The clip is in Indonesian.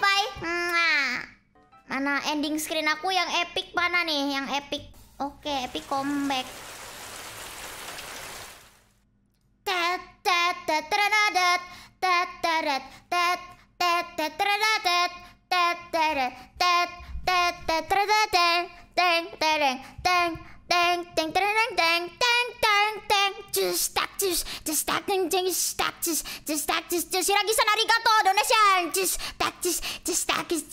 bye. Mana ending screen aku yang epic mana nih? Yang epic. Oke, epic comeback. Tet tet tet. Tet tet tet tet. Tet. Teng teng teng teng teng teng teng teng just just just teng just just just just just just